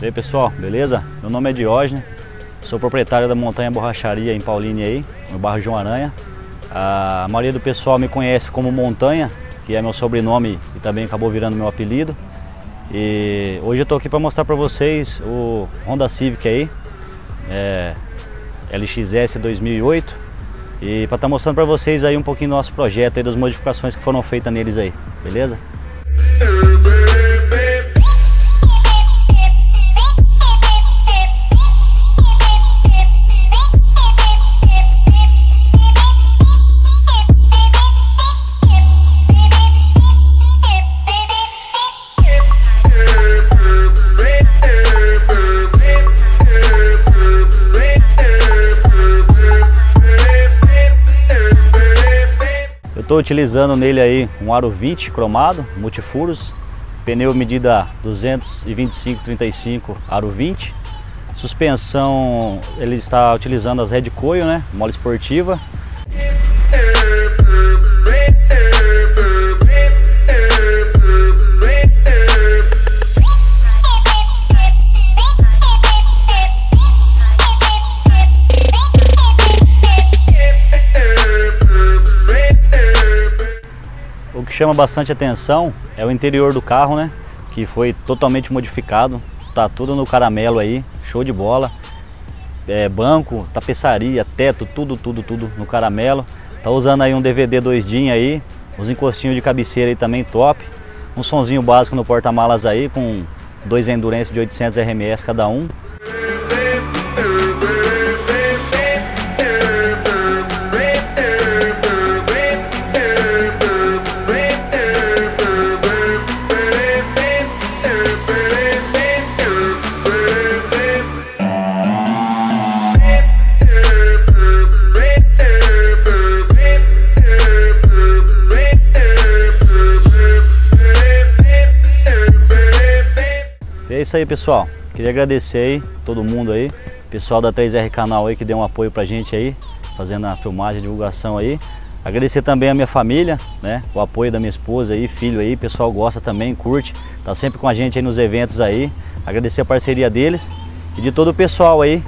E aí pessoal, beleza? Meu nome é Diógenes, sou proprietário da Montanha Borracharia em Pauline aí, no bairro João Aranha. A maioria do pessoal me conhece como Montanha, que é meu sobrenome e também acabou virando meu apelido. E hoje eu estou aqui para mostrar para vocês o Honda Civic aí, é, LXS 2008 e para estar tá mostrando para vocês aí um pouquinho do nosso projeto e das modificações que foram feitas neles aí, beleza? Estou utilizando nele aí um aro 20 cromado, multifuros, pneu medida 225-35 aro 20, suspensão ele está utilizando as Red Coil, né, mola esportiva, chama bastante atenção é o interior do carro, né? Que foi totalmente modificado. Tá tudo no caramelo aí, show de bola. É, banco, tapeçaria, teto, tudo, tudo, tudo no caramelo. Tá usando aí um DVD 2DIN aí, os encostinhos de cabeceira aí também top. Um sonzinho básico no porta-malas aí com dois Endurance de 800 RMS cada um. Isso aí, pessoal. Queria agradecer aí todo mundo aí, pessoal da 3R Canal aí que deu um apoio pra gente aí, fazendo a filmagem, a divulgação aí. Agradecer também a minha família, né? O apoio da minha esposa aí, filho aí, pessoal gosta também, curte, tá sempre com a gente aí nos eventos aí. Agradecer a parceria deles e de todo o pessoal aí,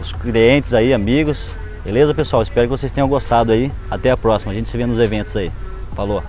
os clientes aí, amigos. Beleza, pessoal? Espero que vocês tenham gostado aí. Até a próxima. A gente se vê nos eventos aí. Falou!